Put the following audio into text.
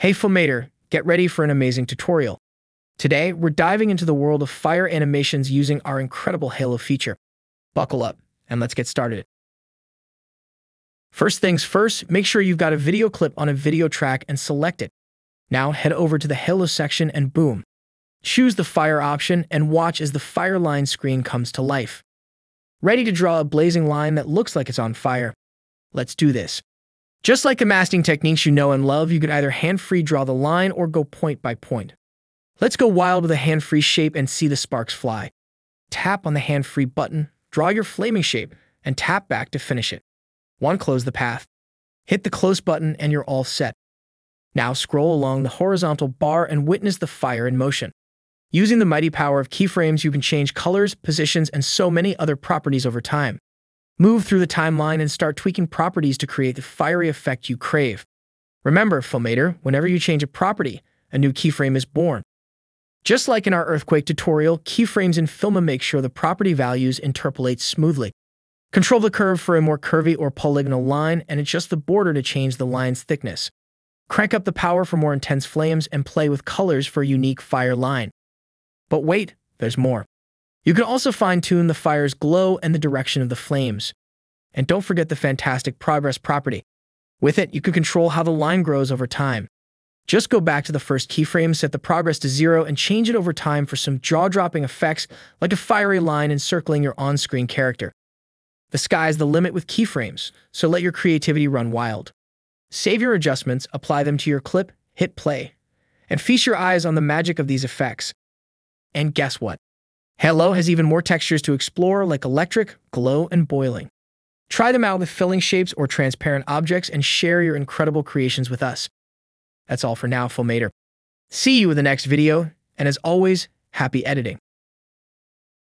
Hey Filmator, get ready for an amazing tutorial. Today, we're diving into the world of fire animations using our incredible Halo feature. Buckle up, and let's get started. First things first, make sure you've got a video clip on a video track and select it. Now head over to the Halo section and boom. Choose the fire option and watch as the fire line screen comes to life. Ready to draw a blazing line that looks like it's on fire? Let's do this. Just like the masking techniques you know and love, you can either hand-free draw the line or go point by point. Let's go wild with a hand-free shape and see the sparks fly. Tap on the hand-free button, draw your flaming shape, and tap back to finish it. 1. Close the path. Hit the close button and you're all set. Now scroll along the horizontal bar and witness the fire in motion. Using the mighty power of keyframes, you can change colors, positions, and so many other properties over time. Move through the timeline and start tweaking properties to create the fiery effect you crave. Remember, Filmator, whenever you change a property, a new keyframe is born. Just like in our Earthquake tutorial, keyframes in Filma make sure the property values interpolate smoothly. Control the curve for a more curvy or polygonal line and adjust the border to change the line's thickness. Crank up the power for more intense flames and play with colors for a unique fire line. But wait, there's more. You can also fine-tune the fire's glow and the direction of the flames. And don't forget the fantastic progress property. With it, you can control how the line grows over time. Just go back to the first keyframe, set the progress to zero, and change it over time for some jaw-dropping effects like a fiery line encircling your on-screen character. The sky's the limit with keyframes, so let your creativity run wild. Save your adjustments, apply them to your clip, hit play, and feast your eyes on the magic of these effects. And guess what? Halo has even more textures to explore like electric, glow, and boiling. Try them out with filling shapes or transparent objects and share your incredible creations with us. That's all for now, Filmator. See you in the next video, and as always, happy editing.